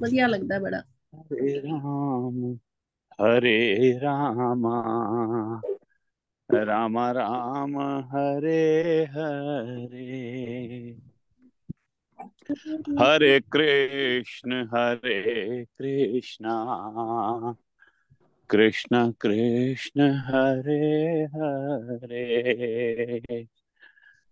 ਵਧੀਆ ਲੱਗਦਾ ਬੜਾ ਹਰੇ ਰਾਮ ਹਰੇ ਰਾਮਾ ਰਾਮ ਰਾਮ ਹਰੇ ਹਰੇ हरे कृष्ण हरे कृष्णा कृष्ण कृष्ण हरे हरे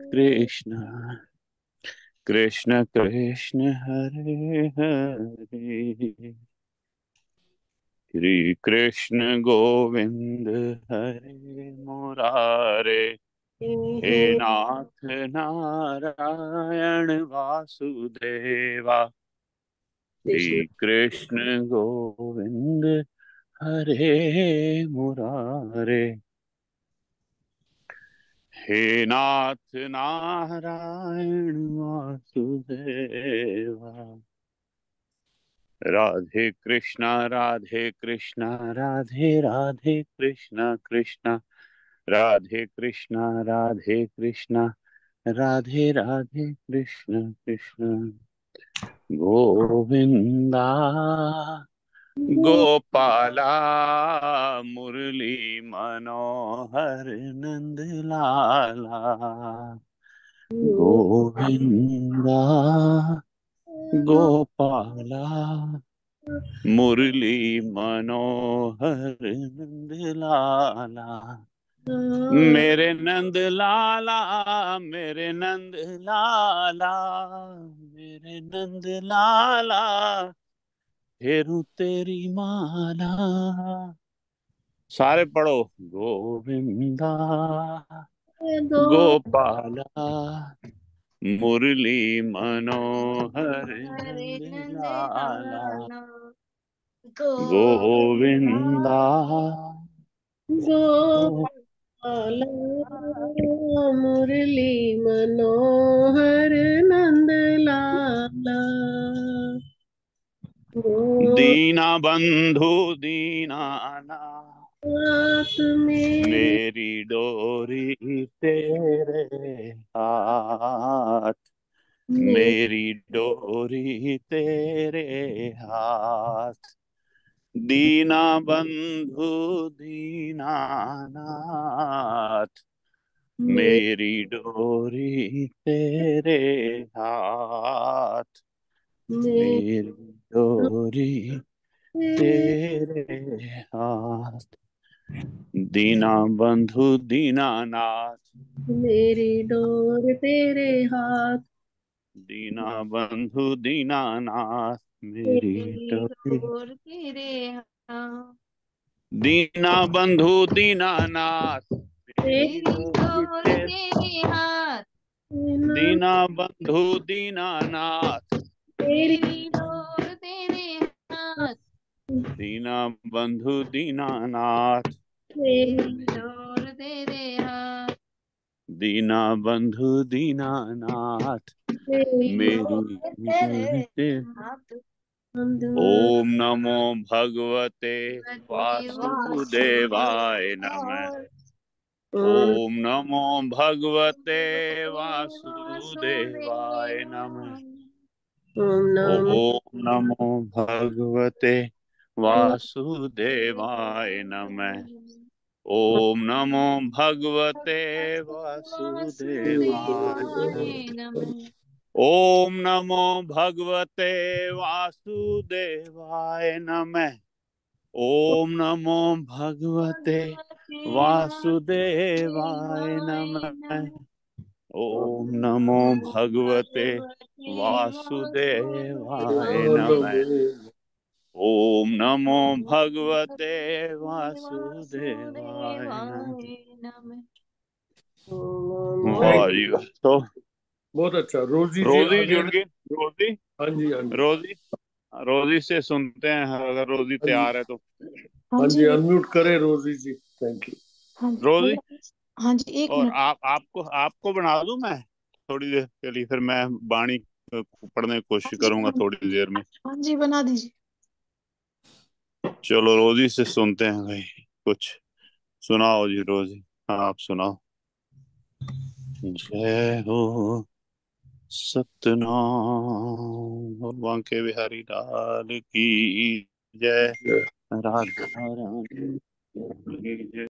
कृष्ण कृष्ण कृष्ण हरे हरे। श्री कृष्ण गोविंद हरे मुरारे। हे नाथ नारायण वासुदेवा। श्री कृष्ण गोविंद हरे मुरारे। हे नाथ नारायण वासुदेवा। राधे कृष्णा राधे कृष्णा, राधे राधे कृष्णा कृष्णा। राधे कृष्णा राधे कृष्णा, राधे राधे कृष्ण कृष्ण। गोविंदा गोपाला मुरली मनोहर नंद लाला गोविंदा गोपाला मुरली मनोहर नंद लाला मेरे नंद लाला मेरे नंद लाला मेरे नंद लाला फेरू तेरी माला, सारे पढ़ो। गोविंदा, गोपाला, मुरली मनोहर गोविंदा गोविंदा मुरली मनोहर नंद लाला दीना बंधु दीनाना मेरी डोरी तेरे हाथ। मेरी डोरी तेरे हाथ। दीना बंधु दीनानाथ मेरी डोरी तेरे हाथ। मेरी डोरी तेरे हाथ। दीना बंधु दीनानाथ मेरी डोर तेरे हाथ। दीना बंधु दीनानाथ मेरी डोरी। तेरे दीना बंधु दीनानाथ तेरी डोर तेरे हाथ। दीना बंधु दीनानाथ डोर हाथ दीना बंधु दीनानाथ दीना बंधु दीनानाथ मेरी ओम नमो भगवते वासुदेवाय नमः। ओम नमो भगवते वासुदेवाय नमो ओम नमो भगवते वासुदेवाय नमः। ओम नमो भगवते वासुदेवाय। ओम नमो भगवते वासुदेवाय नमः। ओम नमो भगवते वासुदेवाय नमः। ओम नमो भगवते वासुदेवाय नमः। ओम नमो भगवते वासुदेवाय। तो बहुत अच्छा रोजी रोजी जुड़ गई रोजी? हाँ जी हाँ जी। रोजी? रोजी से सुनते हैं अगर रोजी तैयार है तो। हाँ जी अनम्यूट करे रोजी जी। थैंक यू हाँ रोजी? हाँ जी एक और आप आपको आपको बना दूँ मैं? थोड़ी देर के लिए फिर मैं बाणी पढ़ने की कोशिश करूँगा थोड़ी देर में। हाँ जी बना दीजिए। चलो रोजी से सुनते हैं भाई कुछ। सुनाओ जी रोजी हाँ आप सुनाओ। जय हो सतनाम के बांके बिहारी लाल की जय। राधा रानी जय।